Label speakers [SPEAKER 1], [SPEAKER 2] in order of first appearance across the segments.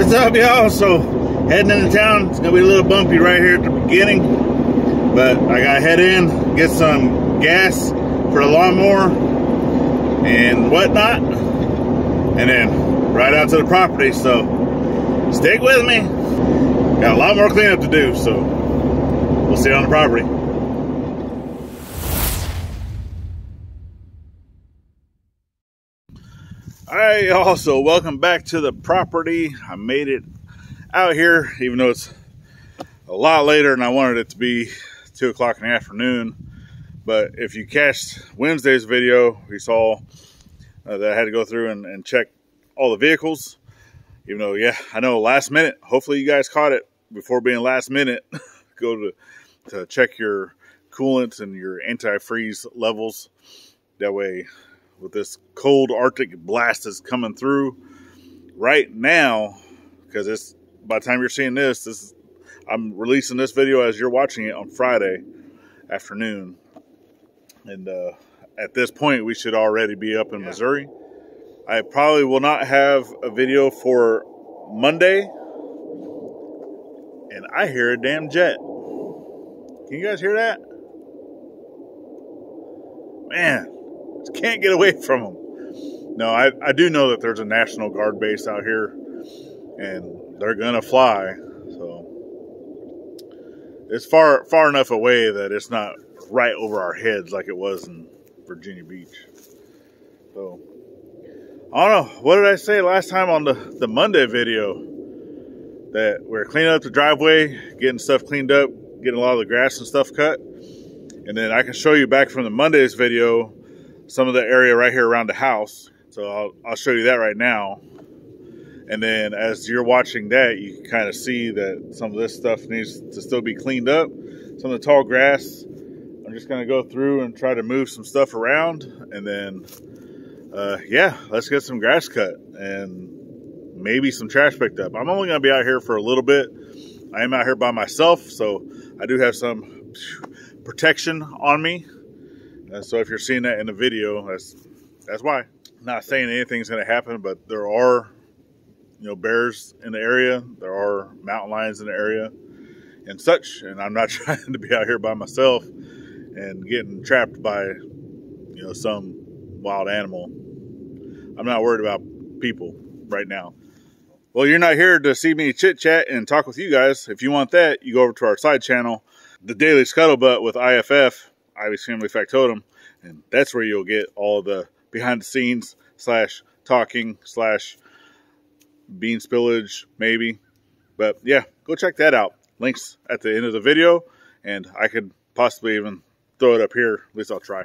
[SPEAKER 1] What's up, y'all? So, heading into town. It's gonna be a little bumpy right here at the beginning, but I gotta head in, get some gas for the lawnmower and whatnot, and then right out to the property. So, stick with me. Got a lot more cleanup to do, so we'll see you on the property. Right, y'all. Welcome back to the property. I made it out here, even though it's a lot later than I wanted it to be, two o'clock in the afternoon. But if you catched Wednesday's video, you saw uh, that I had to go through and, and check all the vehicles. Even though, yeah, I know last minute. Hopefully, you guys caught it before being last minute. go to to check your coolant and your antifreeze levels. That way, with this cold Arctic blast that's coming through right now, because it's by the time you're seeing this, this is, I'm releasing this video as you're watching it on Friday afternoon, and uh, at this point we should already be up in Missouri. I probably will not have a video for Monday, and I hear a damn jet. Can you guys hear that? Man, can't get away from them. No, I, I do know that there's a National Guard base out here, and they're gonna fly. So it's far far enough away that it's not right over our heads like it was in Virginia Beach. So I don't know. What did I say last time on the, the Monday video? That we're cleaning up the driveway, getting stuff cleaned up, getting a lot of the grass and stuff cut. And then I can show you back from the Monday's video some of the area right here around the house. So I'll, I'll show you that right now. And then as you're watching that, you can kind of see that some of this stuff needs to still be cleaned up. Some of the tall grass, I'm just going to go through and try to move some stuff around. And then, uh, yeah, let's get some grass cut and maybe some trash picked up. I'm only going to be out here for a little bit. I am out here by myself, so I do have some protection on me. And so if you're seeing that in the video, that's that's why. Not saying anything's going to happen, but there are, you know, bears in the area. There are mountain lions in the area, and such. And I'm not trying to be out here by myself and getting trapped by, you know, some wild animal. I'm not worried about people right now. Well, you're not here to see me chit chat and talk with you guys. If you want that, you go over to our side channel, The Daily Scuttlebutt with IFF, Ivey's Family Factotum, and that's where you'll get all the behind the scenes slash talking slash bean spillage, maybe. But yeah, go check that out. Links at the end of the video, and I could possibly even throw it up here. At least I'll try.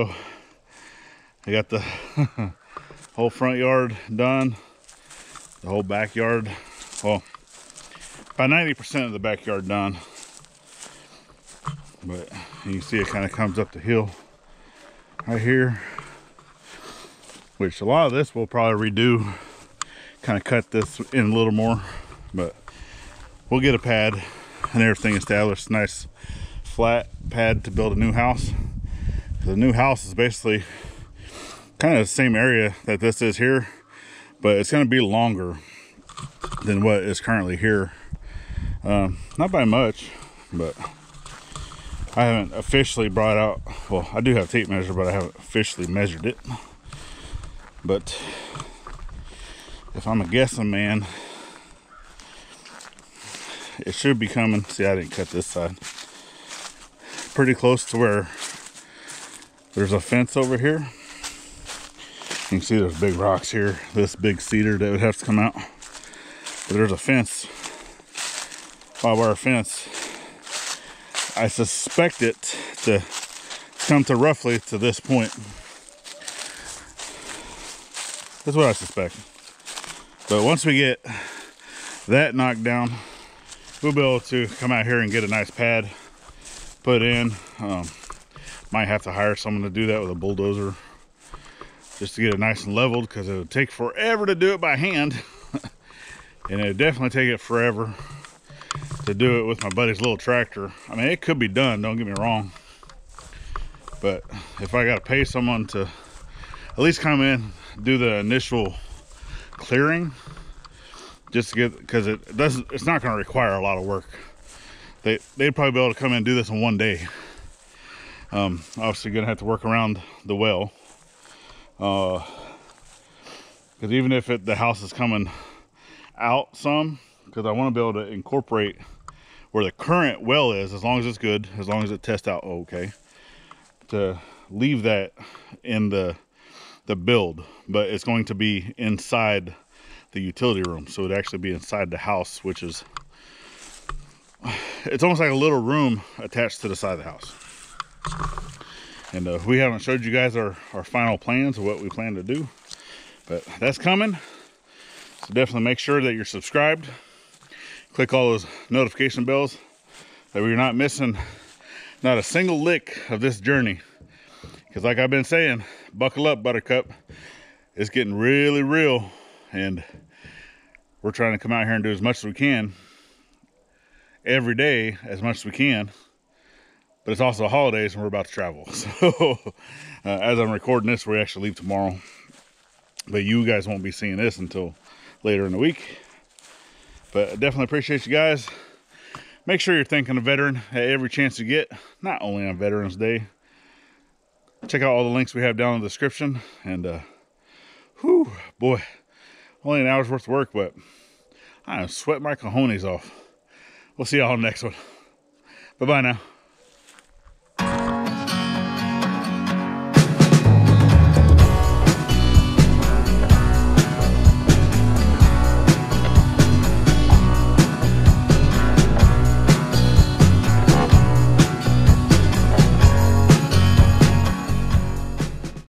[SPEAKER 1] So I got the whole front yard done, the whole backyard. Well, about 90% of the backyard done. But you can see it kind of comes up the hill right here. Which a lot of this we'll probably redo, kind of cut this in a little more. But we'll get a pad and everything established. Nice flat pad to build a new house. The new house is basically kind of the same area that this is here, but it's going to be longer than what is currently here. Um, not by much, but I haven't officially brought out, well, I do have tape measure, but I haven't officially measured it. But if I'm a guessing man, it should be coming. See, I didn't cut this side. Pretty close to where there's a fence over here. You can see there's big rocks here. This big cedar that would have to come out. But there's a fence. Barbed wire fence. I suspect it to come to roughly to this point. That's what I suspect. But once we get that knocked down, we'll be able to come out here and get a nice pad put in. Um, might have to hire someone to do that with a bulldozer just to get it nice and leveled because it would take forever to do it by hand. and it would definitely take it forever to do it with my buddy's little tractor. I mean, it could be done, don't get me wrong. But if I got to pay someone to at least come in, do the initial clearing, just to get, because it doesn't, it's not going to require a lot of work. They, they'd probably be able to come in and do this in one day. Um, obviously going to have to work around the well. Because uh, even if it, the house is coming out some, because I want to be able to incorporate where the current well is, as long as it's good, as long as it tests out okay, to leave that in the the build, but it's going to be inside the utility room. So it'd actually be inside the house, which is, it's almost like a little room attached to the side of the house. And uh, we haven't showed you guys our, our final plans of what we plan to do, but that's coming. So definitely make sure that you're subscribed. Click all those notification bells that we're not missing not a single lick of this journey. Because like I've been saying, buckle up, Buttercup. It's getting really real. And we're trying to come out here and do as much as we can every day, as much as we can but it's also holidays and we're about to travel. So uh, as I'm recording this, we actually leave tomorrow. But you guys won't be seeing this until later in the week. But I definitely appreciate you guys. Make sure you're thanking a veteran at every chance you get, not only on Veterans Day. Check out all the links we have down in the description. And, uh, whew, boy, only an hour's worth of work, but I am sweat my cojones off. We'll see y'all on the next one. Bye-bye now.